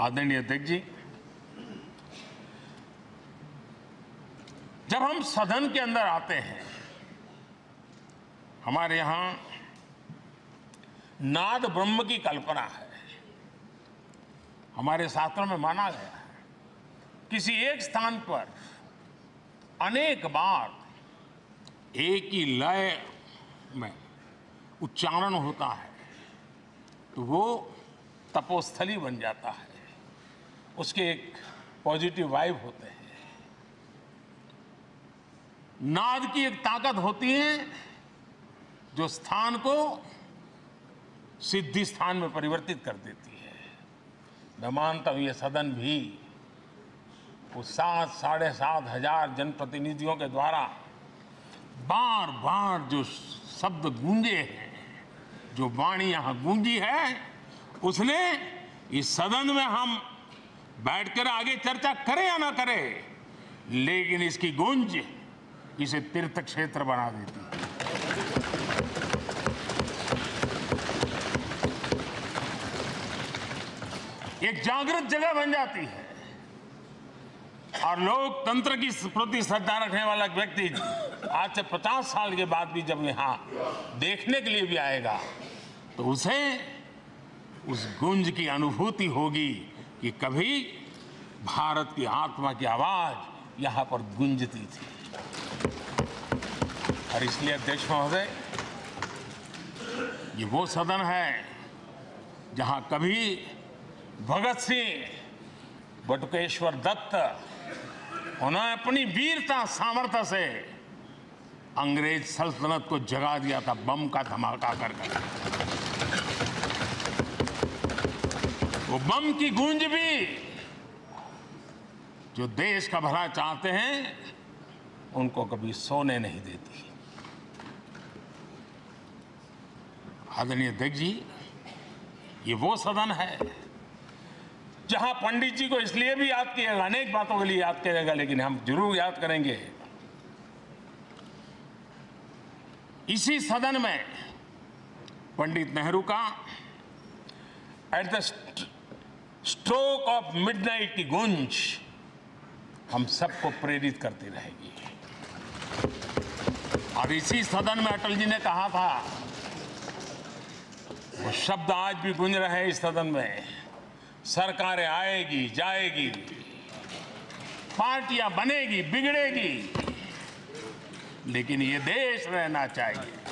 आदरणीय अध्यक्ष जी, जब हम सदन के अंदर आते हैं, हमारे यहाँ नाद ब्रह्म की कल्पना है। हमारे शास्त्रों में माना गया है, किसी एक स्थान पर अनेक बार एक ही लय में उच्चारण होता है तो वो तपोस्थली बन जाता है। उसके एक पॉजिटिव वाइब होते हैं। नाद की एक ताकत होती है जो स्थान को सिद्धि स्थान में परिवर्तित कर देती है। मैं मानता हूँ ये सदन भी उस सात, साढ़े सात हज़ार जनप्रतिनिधियों के द्वारा बार बार जो शब्द गूंजे हैं, जो वाणी यहाँ गूंजी है, उसने इस सदन में हम बैठकर आगे चर्चा करें या ना करें, लेकिन इसकी गूंज इसे तीर्थ क्षेत्र बना देती है। एक जागृत जगह बन जाती है, और लोकतंत्र की प्रति श्रद्धा रखने वाला व्यक्ति आज से 50 साल के बाद भी जब यहाँ देखने के लिए भी आएगा तो उसे उस गुंज की अनुभूति होगी। कि कभी भारत की आत्मा की आवाज़ यहाँ पर गुंजती थी। और इसलिए अध्यक्ष महोदय, ये वो सदन है जहाँ कभी भगत सिंह, बटुकेश्वर दत्त उन्होंने अपनी वीरता, सामर्थ्य से अंग्रेज़ सल्तनत को जगा दिया था, बम का धमाका कर कर। वो बम की गूंज भी जो देश का भला चाहते हैं, उनको कभी सोने नहीं देती। आदरणीय अध्यक्ष जी, ये वो सदन है, जहाँ पंडित जी को इसलिए भी याद किएगा अनेक बातों के लिए याद किएगा लेकिन हम ज़रूर याद करेंगे। इसी सदन में पंडित नेहरू का at the stroke of midnight की गुंज हम सबको प्रेरित करती रहेगी। और इसी सदन में अटल जी ने कहा था, वो शब्द आज भी गुंज रहे हैं इस सदन में। सरकारें आएगी, जाएगी, पार्टियाँ बनेगी, बिगड़ेगी, लेकिन ये देश रहना चाहिए।